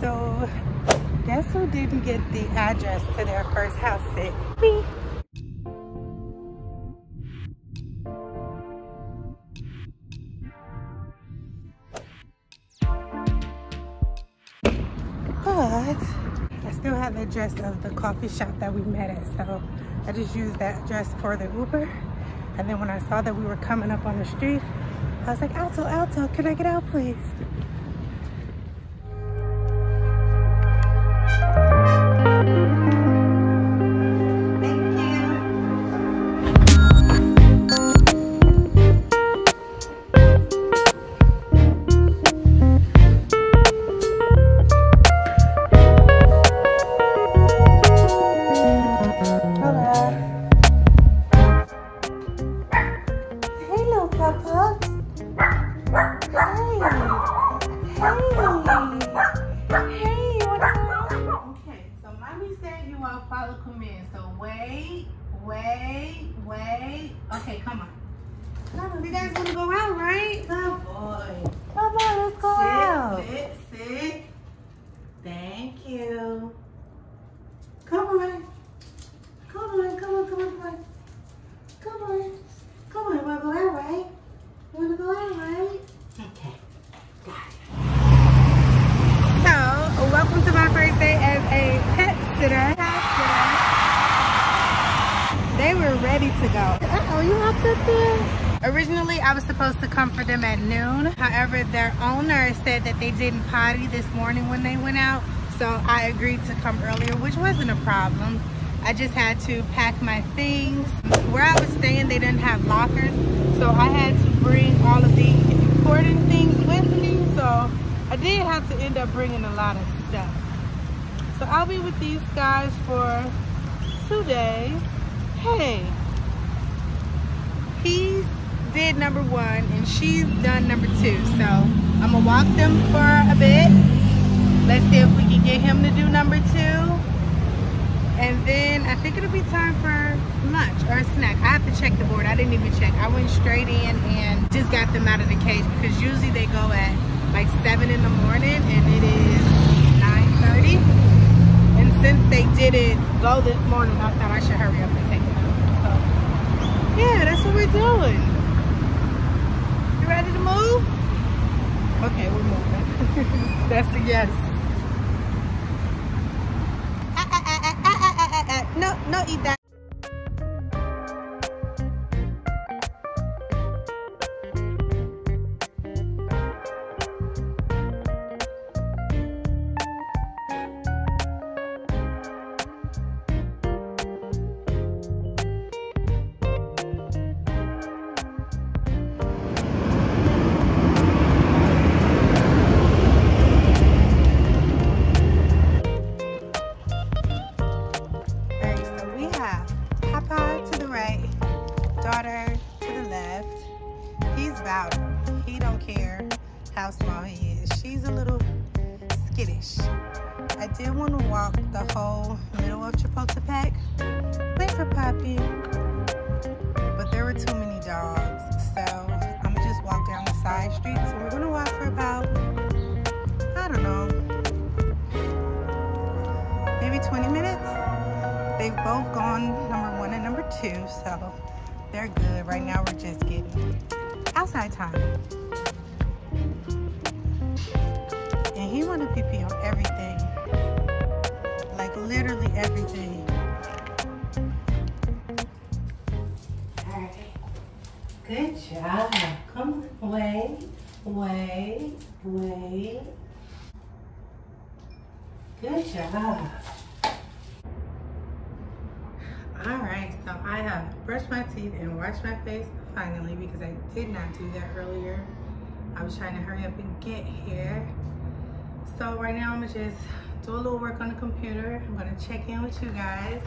So, guess who didn't get the address to their first house sit? Me. But I still have the address of the coffee shop that we met at. So I just used that address for the Uber. And then when I saw that we were coming up on the street, I was like, Alto, Alto, can I get out please? Wait, wait. Okay, come on. Come on, you guys want to go out, right? Oh, come on. Come on, let's go sit, out. Sit, sit. Thank you. Come on. Come on, come on, come on, come on. Originally, I was supposed to come for them at noon. However, their owner said that they didn't potty this morning when they went out. So I agreed to come earlier, which wasn't a problem. I just had to pack my things. Where I was staying, they didn't have lockers. So I had to bring all of the important things with me. So I did have to end up bringing a lot of stuff. So I'll be with these guys for two days. Hey, he's did number one and she's done number two. So I'm gonna walk them for a bit. Let's see if we can get him to do number two. And then I think it'll be time for lunch or a snack. I have to check the board. I didn't even check. I went straight in and just got them out of the cage because usually they go at like 7 in the morning and it is 9.30. And since they didn't go this morning, I thought I should hurry up and take them out. So yeah, that's what we're doing You ready to move? Okay, we're moving. That's a yes. Ah, ah, ah, no, no, eat that. So they're good. Right now we're just getting outside time. And he wanted pee pee on everything. Like literally everything. Alright. Good job. Come. Wait. Wait. Wait. Good job. All right, so I have brushed my teeth and washed my face finally because I did not do that earlier. I was trying to hurry up and get here. So right now I'm gonna just do a little work on the computer. I'm gonna check in with you guys,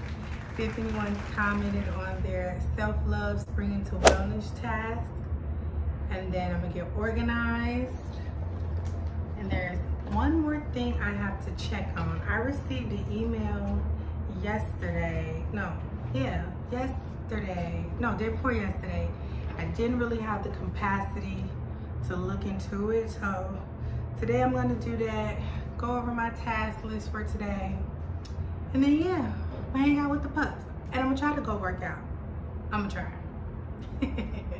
see if anyone's commented on their self-love spring into wellness task. And then I'm gonna get organized. And there's one more thing I have to check on. I received an email yesterday, no, yeah, yesterday, no, day before yesterday, I didn't really have the capacity to look into it. So today I'm gonna do that, go over my task list for today. And then yeah, hang out with the pups. And I'm gonna try to go work out. I'm gonna try.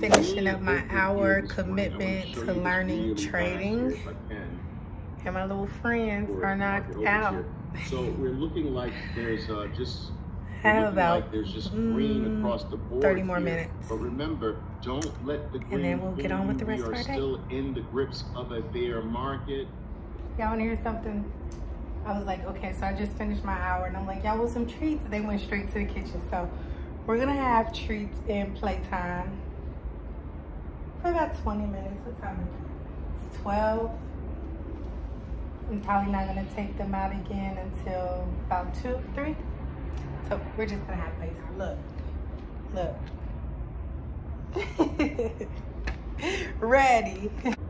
finishing up my hour commitment to learning trading. And my little friends are knocked out. So we're looking like there's uh, just have about like there's just green mm, across the board 30 more here. minutes. But remember, don't let the green And then we'll get on with the rest of our day. We are still in the grips of a bear market. Y'all want to hear something? I was like, okay, so I just finished my hour and I'm like, y'all want some treats? They went straight to the kitchen. So we're gonna have treats in playtime for about 20 minutes. What time is it? It's 12. I'm probably not gonna take them out again until about two, three. So we're just gonna have playtime. Look, look. Ready.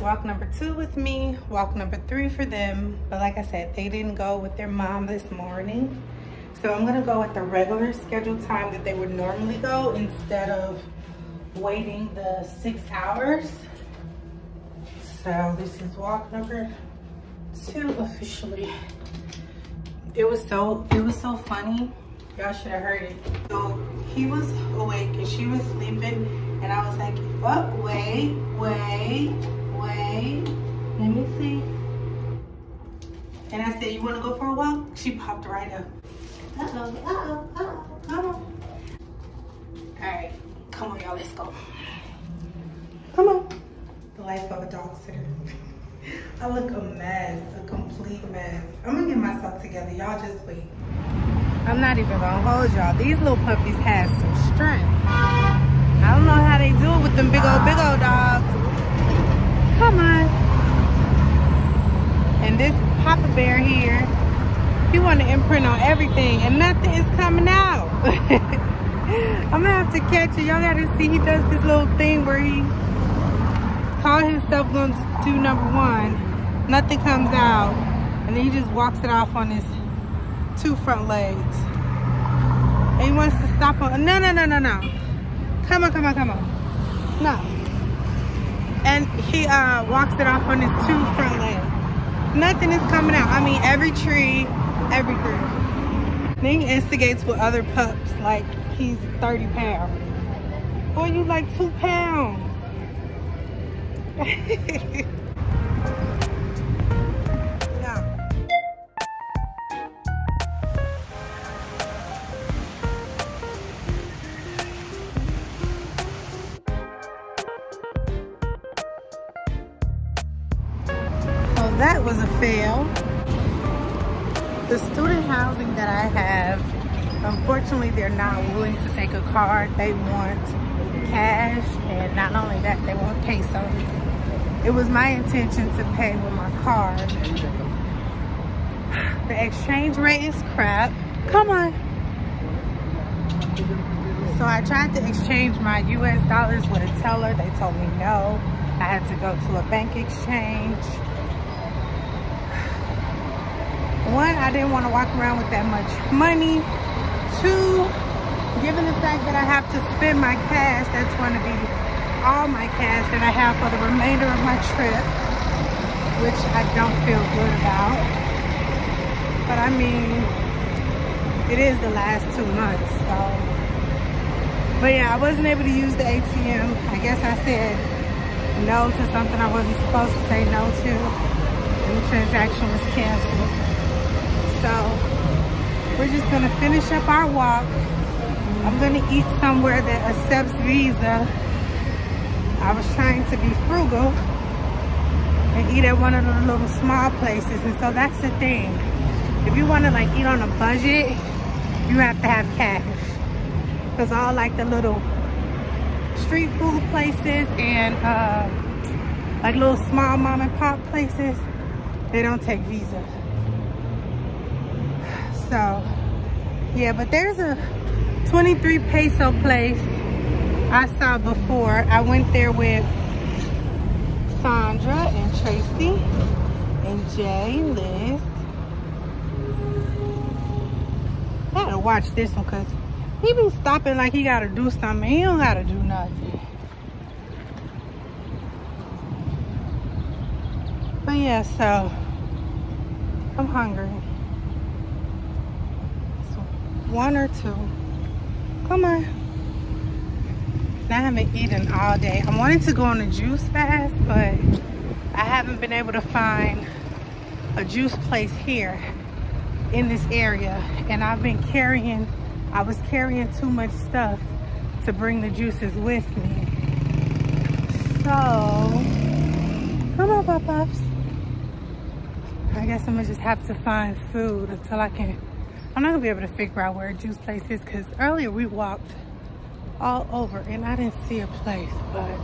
walk number two with me, walk number three for them. But like I said, they didn't go with their mom this morning. So I'm gonna go at the regular scheduled time that they would normally go instead of waiting the six hours. So this is walk number two officially it was so it was so funny y'all should have heard it so he was awake and she was sleeping and i was like what, wait wait let me see and i said you want to go for a walk she popped right up uh-oh uh-oh uh-oh come on all right come on y'all let's go come on the life of a dog sitter I look a mess, a complete mess. I'm gonna get myself together. Y'all just wait. I'm not even gonna hold y'all. These little puppies have some strength. I don't know how they do it with them big old, big old dogs. Come on. And this Papa Bear here, he want to imprint on everything and nothing is coming out. I'm gonna have to catch it. Y'all gotta see he does this little thing where he call himself going to do number one nothing comes out. And then he just walks it off on his two front legs. And he wants to stop on, no, no, no, no, no. Come on, come on, come on. No. And he uh, walks it off on his two front legs. Nothing is coming out. I mean, every tree, everything. He instigates with other pups like he's 30 pounds. Boy, you like two pounds. unfortunately, they're not willing to take a card. They want cash, and not only that, they want pesos. It was my intention to pay with my card. The exchange rate is crap. Come on. So I tried to exchange my US dollars with a teller. They told me no. I had to go to a bank exchange. One, I didn't want to walk around with that much money. Two, given the fact that I have to spend my cash, that's going to be all my cash that I have for the remainder of my trip, which I don't feel good about. But I mean, it is the last two months, so. But yeah, I wasn't able to use the ATM. I guess I said no to something I wasn't supposed to say no to. And the transaction was canceled. So we're just gonna finish up our walk. I'm gonna eat somewhere that accepts Visa. I was trying to be frugal and eat at one of the little small places. And so that's the thing. If you wanna like eat on a budget, you have to have cash. Cause all like the little street food places and uh, like little small mom and pop places, they don't take Visa. So, yeah, but there's a 23 peso place I saw before. I went there with Sandra and Tracy and Jay, Liz. I gotta watch this one because he be stopping like he gotta do something. He don't gotta do nothing. But yeah, so I'm hungry. One or two. Come on. Now I haven't eaten all day. I wanted to go on a juice fast, but I haven't been able to find a juice place here in this area. And I've been carrying, I was carrying too much stuff to bring the juices with me. So, come on, Pop-Ups. I guess I'm gonna just have to find food until I can, I'm not gonna be able to figure out where juice place is because earlier we walked all over and I didn't see a place, but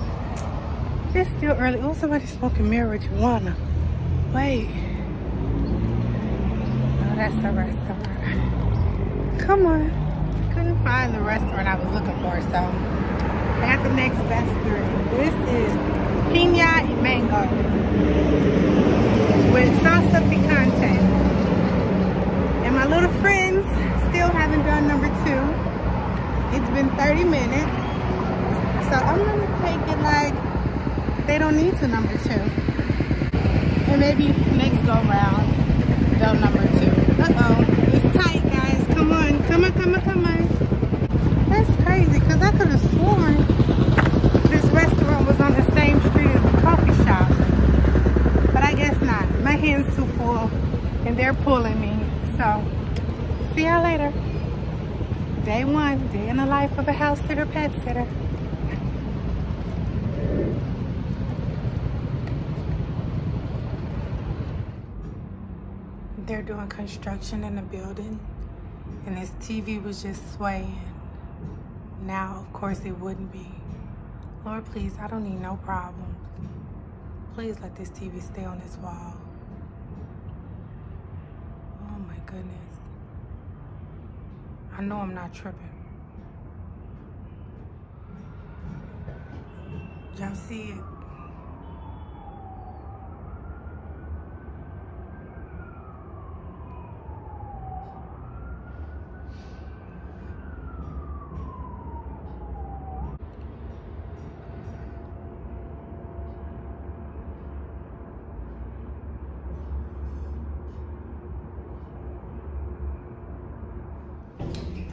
it's still early. Oh, somebody's smoking marijuana. Wait. Oh, that's a restaurant. Come on. Couldn't find the restaurant I was looking for, so I got the next best three. This is piña y mango with salsa picante. My little friends still haven't done number two. It's been 30 minutes. So I'm gonna take it like they don't need to number two. And maybe next go round, they'll number two. Uh-oh, it's tight guys. Come on, come on, come on, come on. That's crazy, cause I could have sworn this restaurant was on the same street as the coffee shop. But I guess not. My hand's too full and they're pulling me. So, see y'all later. Day one, day in the life of a house sitter, pet sitter. They're doing construction in the building and this TV was just swaying. Now, of course, it wouldn't be. Lord, please, I don't need no problems. Please let this TV stay on this wall. Oh my goodness. I know I'm not tripping. Y'all see it?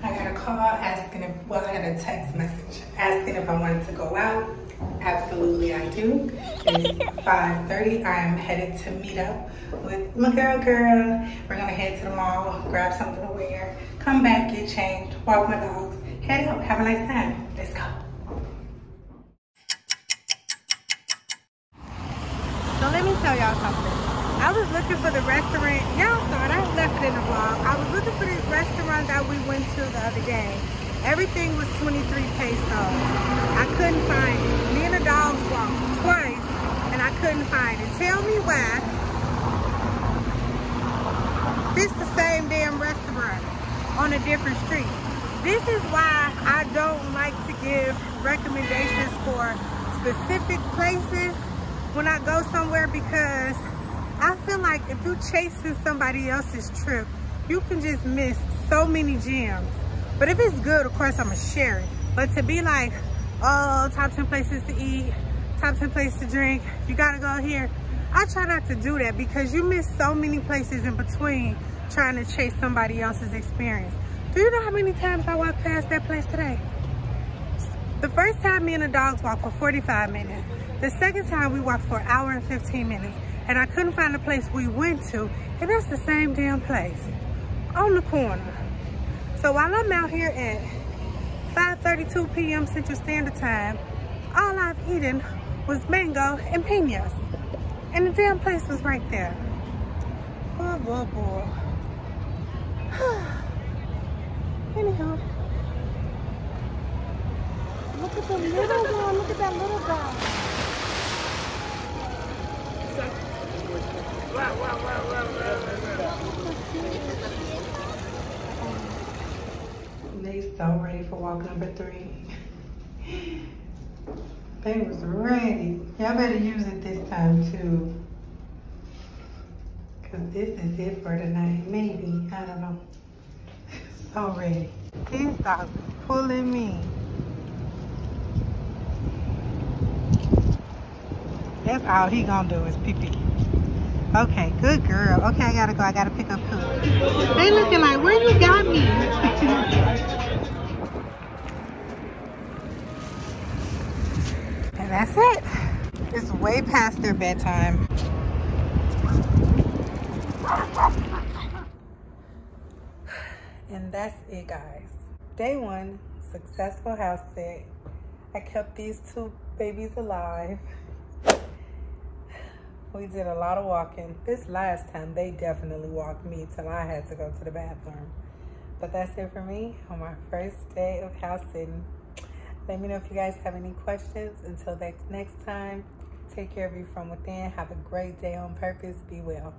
I got a call asking if, well, I got a text message asking if I wanted to go out. Absolutely, I do. It's 5.30. I am headed to meet up with my girl girl. We're gonna head to the mall, grab something to wear, come back, get changed, walk my dogs, head out, have a nice time. Let's go. So let me tell y'all something. I was looking for the restaurant. Y'all saw it. I left it in the vlog. I was looking for this restaurant that we went to the other day. Everything was 23 pesos. I couldn't find it. Me and the dogs walked twice and I couldn't find it. Tell me why. This the same damn restaurant on a different street. this is why I don't like to give recommendations for specific places when I go somewhere because I feel like if you're chasing somebody else's trip, you can just miss so many gems. But if it's good, of course, I'm gonna share it. But to be like, oh, top 10 places to eat, top 10 places to drink, you gotta go here. I try not to do that because you miss so many places in between trying to chase somebody else's experience. Do you know how many times I walked past that place today? The first time me and the dogs walked for 45 minutes. The second time we walked for an hour and 15 minutes. And I couldn't find the place we went to. And that's the same damn place. On the corner. So while I'm out here at 5.32 p.m. Central Standard Time, all I've eaten was mango and pinas. And the damn place was right there. Oh, boy, boy. Anyhow. Look at the little one. Look at that little guy. So ready for walk number three. They was ready. Y'all better use it this time too. Cause this is it for tonight. Maybe, I don't know. So ready. These dogs pulling me. That's all he gonna do is pee pee. Okay, good girl. Okay, I gotta go. I gotta pick up poop. They looking like, where you got me? and that's it. It's way past their bedtime. And that's it, guys. Day one, successful house sit. I kept these two babies alive. We did a lot of walking. This last time, they definitely walked me till I had to go to the bathroom. But that's it for me on my first day of house sitting. Let me know if you guys have any questions. Until next, next time, take care of you from within. Have a great day on purpose. Be well.